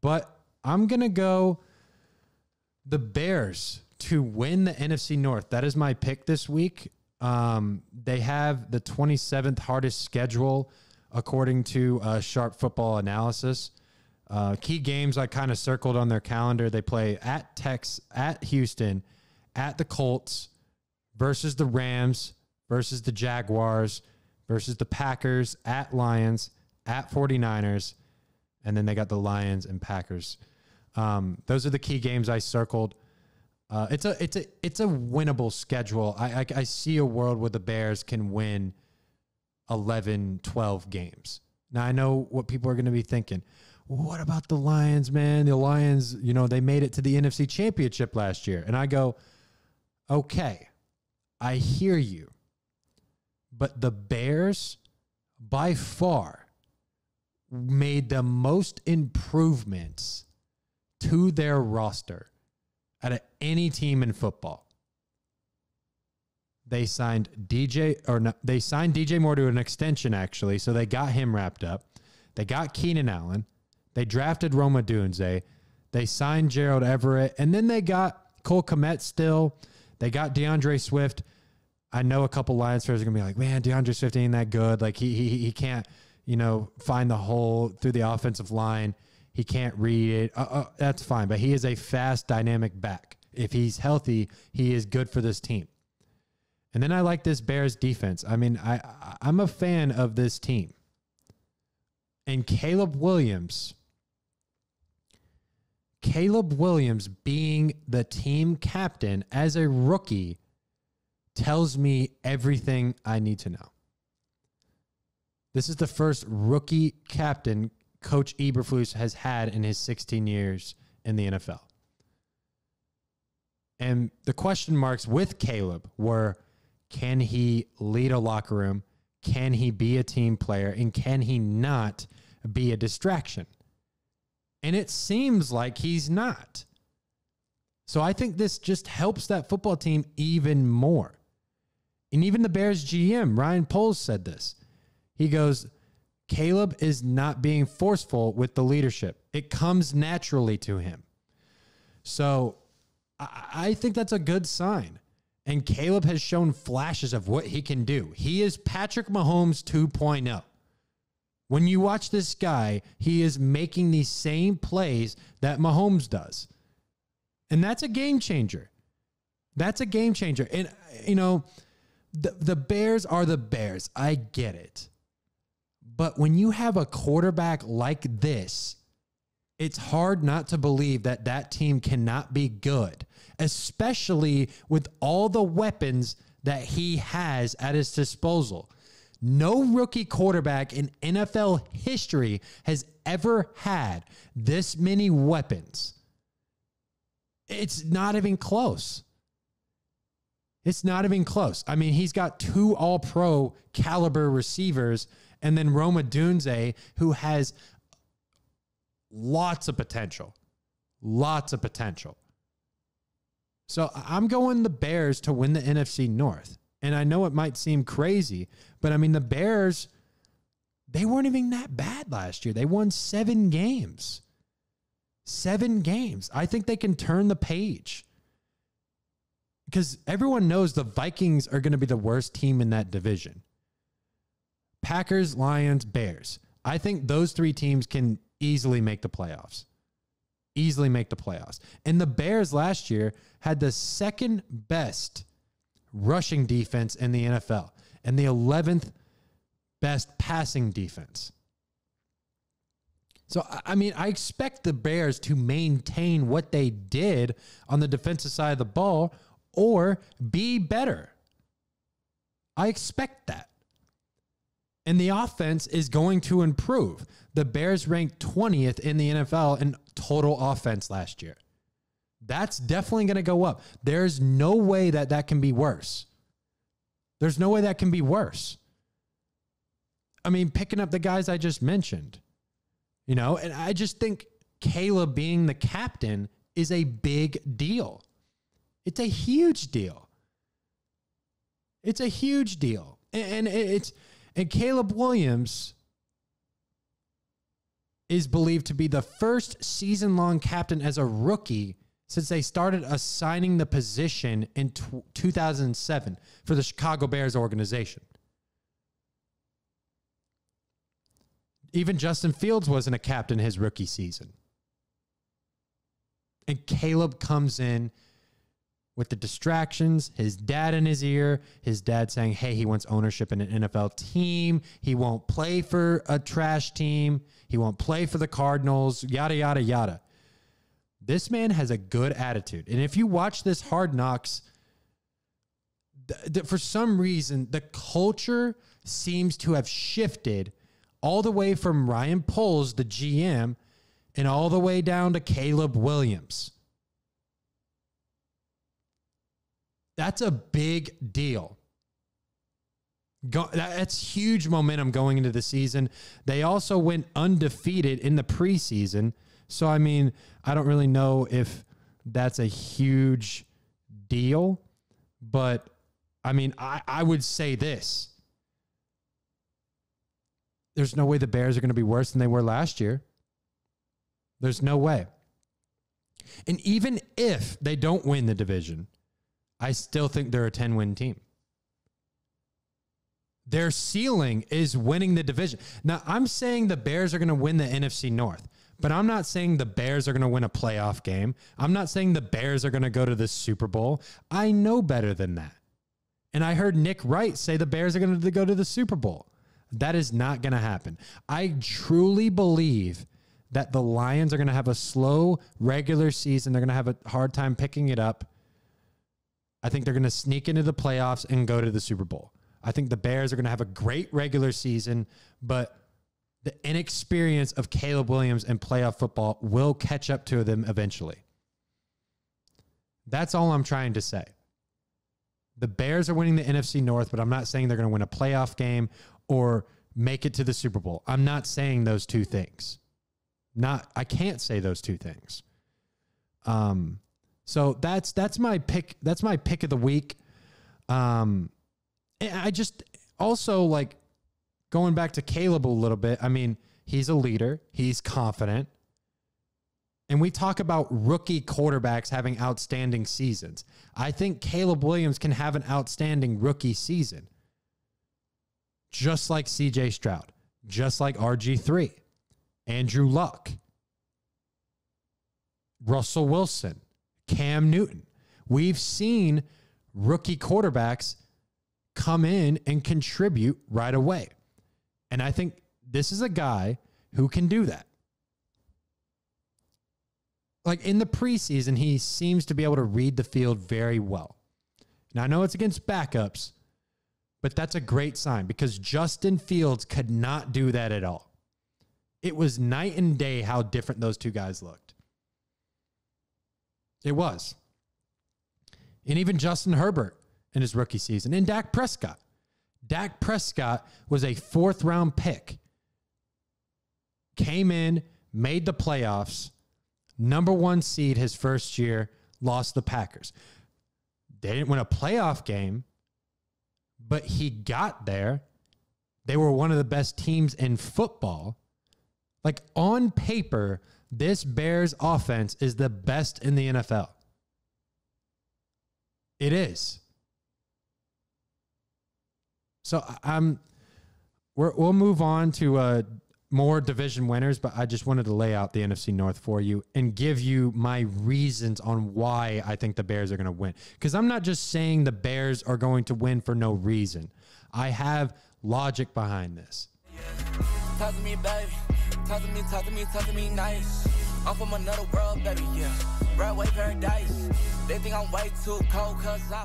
but I'm going to go the Bears to win the NFC North. That is my pick this week. Um, they have the 27th hardest schedule according to uh, Sharp Football Analysis. Uh, key games I kind of circled on their calendar. They play at Tex, at Houston, at the Colts, versus the Rams, versus the Jaguars, versus the Packers, at Lions, at 49ers, and then they got the Lions and Packers. Um, those are the key games I circled. Uh, it's a it's a it's a winnable schedule. I, I I see a world where the Bears can win 11, 12 games. Now I know what people are going to be thinking. What about the Lions, man? The Lions, you know, they made it to the NFC Championship last year. And I go, okay, I hear you. But the Bears, by far, made the most improvements to their roster out of any team in football. They signed DJ or no, they signed DJ Moore to an extension actually, so they got him wrapped up. They got Keenan Allen. They drafted Roma Odunze. They signed Gerald Everett, and then they got Cole Kmet still. They got D'Andre Swift. I know a couple Lions fans are gonna be like, "Man, D'Andre Swift ain't that good. Like he he he can't, you know, find the hole through the offensive line. He can't read it. Uh, uh, that's fine, but he is a fast, dynamic back. If he's healthy, he is good for this team. And then I like this Bears defense. I mean, I I'm a fan of this team. And Caleb Williams, Caleb Williams being the team captain as a rookie tells me everything I need to know. This is the first rookie captain Coach Eberflus has had in his 16 years in the NFL. And the question marks with Caleb were can he lead a locker room? Can he be a team player? And can he not be a distraction? And it seems like he's not. So I think this just helps that football team even more. And even the Bears GM, Ryan Poles, said this. He goes, Caleb is not being forceful with the leadership, it comes naturally to him. So I, think that's a good sign. And Caleb has shown flashes of what he can do. He is Patrick Mahomes 2.0. When you watch this guy, he is making the same plays that Mahomes does. And that's a game changer. That's a game changer. And, you know, the, the Bears are the Bears. I get it. But when you have a quarterback like this, it's hard not to believe that that team cannot be good, especially with all the weapons that he has at his disposal. No rookie quarterback in NFL history has ever had this many weapons. It's not even close. It's not even close. I mean, he's got two all pro caliber receivers and then Roma Odunze, who has lots of potential. Lots of potential. So I'm going the Bears to win the NFC North. And I know it might seem crazy, but I mean, the Bears, they weren't even that bad last year. They won seven games. Seven games. I think they can turn the page because everyone knows the Vikings are going to be the worst team in that division. Packers, Lions, Bears. I think those three teams can easily make the playoffs. Easily make the playoffs. And the Bears last year had the second best rushing defense in the NFL and the 11th best passing defense. So, I mean, I expect the Bears to maintain what they did on the defensive side of the ball or be better. I expect that. And the offense is going to improve. The Bears ranked 20th in the NFL in total offense last year. That's definitely going to go up. There's no way that that can be worse. There's no way that can be worse. I mean, picking up the guys I just mentioned, you know, and I just think Caleb being the captain is a big deal. It's a huge deal. It's a huge deal. And it's and Caleb Williams is believed to be the first season long captain as a rookie since they started assigning the position in t- 2007 for the Chicago Bears organization. Even Justin Fields wasn't a captain his rookie season. And Caleb comes in with the distractions, his dad in his ear, his dad saying, hey, he wants ownership in an NFL team. He won't play for a trash team. He won't play for the Cardinals, yada, yada, yada. This man has a good attitude. And if you watch this Hard Knocks, th- th- for some reason, the culture seems to have shifted all the way from Ryan Poles, the GM, and all the way down to Caleb Williams. That's a big deal. Go, that's huge momentum going into the season. They also went undefeated in the preseason. So, I mean, I don't really know if that's a huge deal, but I mean, I, I would say this there's no way the Bears are going to be worse than they were last year. There's no way. And even if they don't win the division, I still think they're a 10 win team. Their ceiling is winning the division. Now, I'm saying the Bears are going to win the NFC North, but I'm not saying the Bears are going to win a playoff game. I'm not saying the Bears are going to go to the Super Bowl. I know better than that. And I heard Nick Wright say the Bears are going to go to the Super Bowl. That is not going to happen. I truly believe that the Lions are going to have a slow regular season. They're going to have a hard time picking it up. I think they're going to sneak into the playoffs and go to the Super Bowl. I think the Bears are going to have a great regular season, but the inexperience of Caleb Williams and playoff football will catch up to them eventually. That's all I'm trying to say. The Bears are winning the NFC North, but I'm not saying they're going to win a playoff game or make it to the Super Bowl. I'm not saying those two things. Not I can't say those two things. Um so that's that's my pick that's my pick of the week. Um I just also like going back to Caleb a little bit. I mean, he's a leader, he's confident. And we talk about rookie quarterbacks having outstanding seasons. I think Caleb Williams can have an outstanding rookie season just like CJ Stroud, just like RG3, Andrew Luck, Russell Wilson, Cam Newton. We've seen rookie quarterbacks come in and contribute right away. And I think this is a guy who can do that. Like in the preseason, he seems to be able to read the field very well. And I know it's against backups, but that's a great sign because Justin Fields could not do that at all. It was night and day how different those two guys looked. It was. And even Justin Herbert in his rookie season, and Dak Prescott. Dak Prescott was a fourth round pick, came in, made the playoffs, number one seed his first year, lost the Packers. They didn't win a playoff game, but he got there. They were one of the best teams in football. Like on paper, this Bears offense is the best in the NFL. It is. So I'm we will move on to uh, more division winners, but I just wanted to lay out the NFC North for you and give you my reasons on why I think the Bears are going to win. Because I'm not just saying the Bears are going to win for no reason. I have logic behind this. Talk to me, baby. Talk to me, talk to me, talk to me nice. I'm from another world, baby, yeah. Red paradise. They think I'm way too cold, cause I